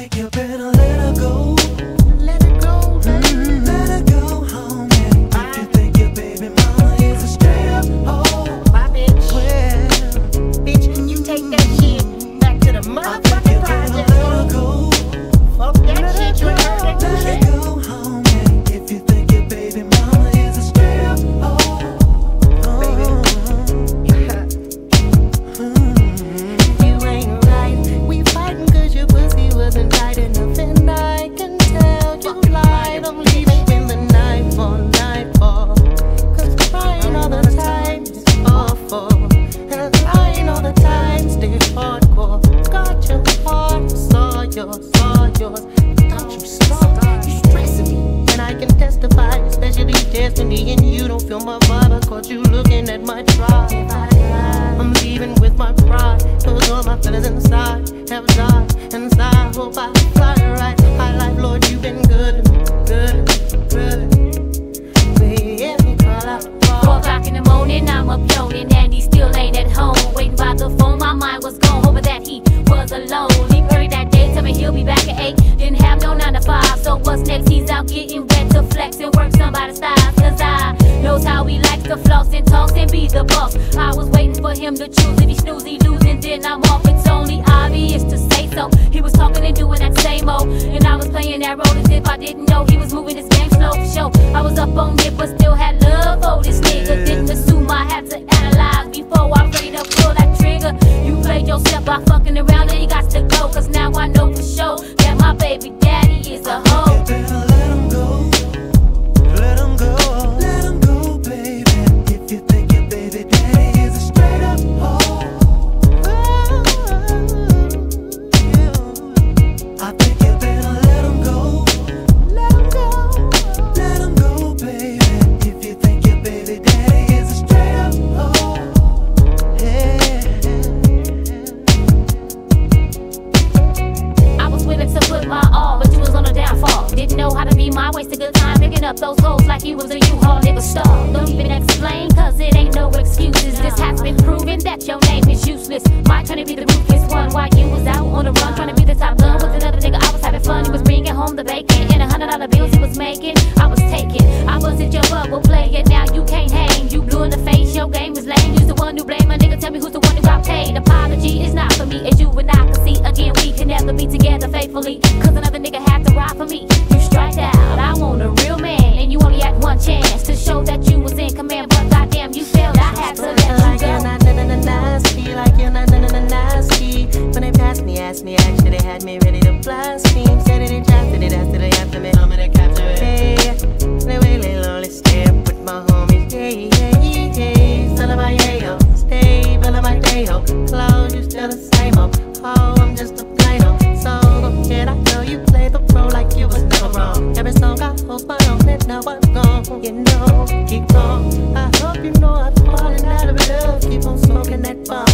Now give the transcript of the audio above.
like you've been a go. I'm leaving the night fall, night. Cause crying all the time is awful. And lying all the time, stay hardcore. Got your heart, saw saw you you stressing me. And I can testify, especially destiny. And you don't feel my. I looking at my. I'm leaving with my pride. All my inside have died. Inside, hope I out getting wet to flex and work somebody's thighs. Cause I knows how he likes to floss and toss and be the boss. I was waiting for him to choose. If he snooze, he losing, then I'm off. It's only obvious to say so. He was talking and doing that same old, and I was playing that role as if I didn't know he was moving his game slow for show. I was up on it, but still had love for this nigga. Didn't assume I had to analyze before I ready to pull that trigger. You played yourself by fucking around, and you got to go. Cause now I know for sure that my baby up those hoes like you was a U-Haul nigga star. Don't even explain, cause it ain't no excuses. This has been proven that your name is useless. My turn to be the ruthless one while you was out on the run, trying to be the top gun with another nigga. I was having fun, he was bringing home the bacon and a hundred dollar bills he was making. back had me ready to blaspheme. Said it and drafted it after they after me. I'm gonna capture it. Hey, the way they lonely step with my homies. Hey, hey, hey, son of my yo. Stable of my day, ho. Clothes, you still the same, ho. Oh, I'm just a plain old solo. Shit, I know you play the role like you was never wrong. Every song I hold my own, and now I'm gone. You know, keep going. I hope you know I'm falling out of love. Keep on smoking that bomb.